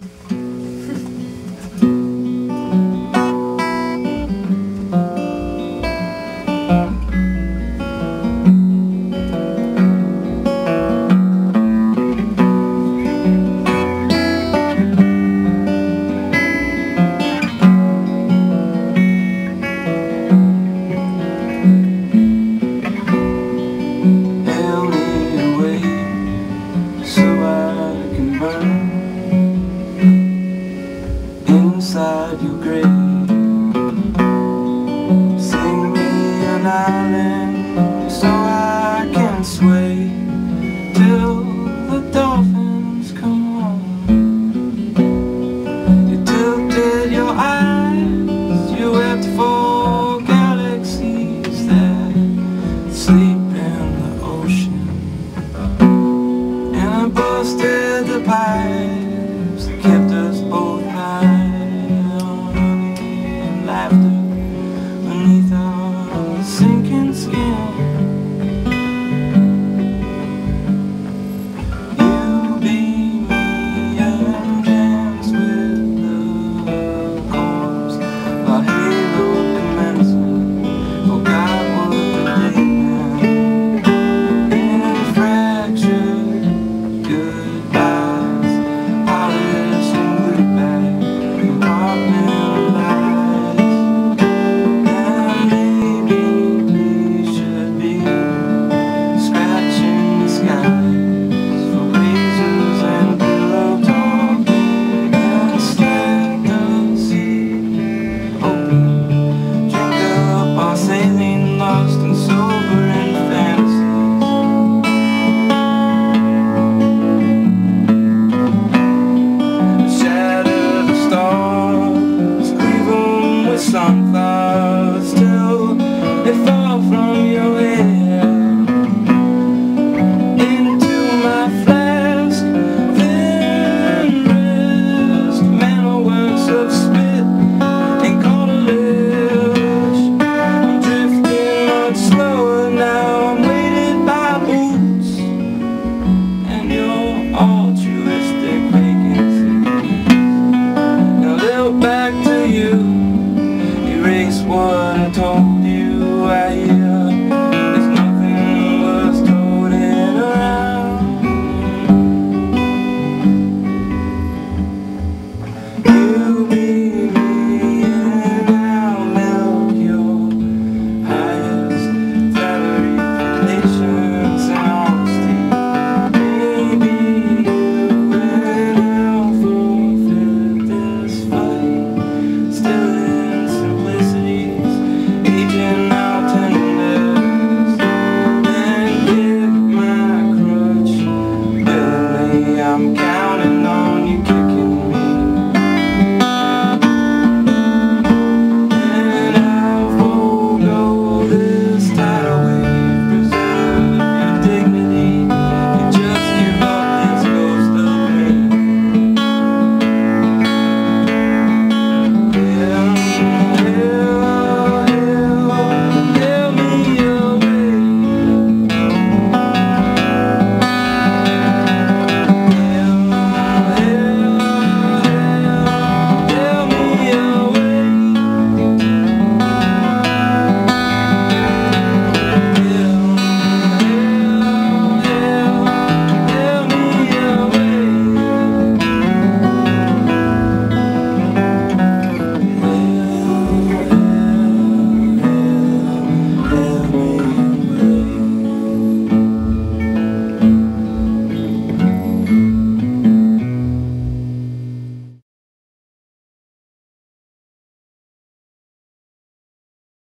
inside island you. Erase what I told